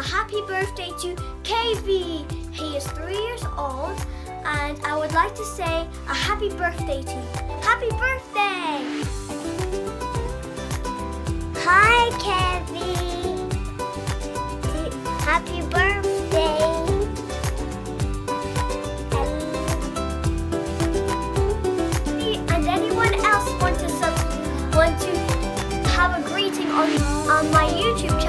a happy birthday to Kaivy. He is three years old and I would like to say a happy birthday to you. Happy birthday! Hi Kaivy. Happy birthday. on, my YouTube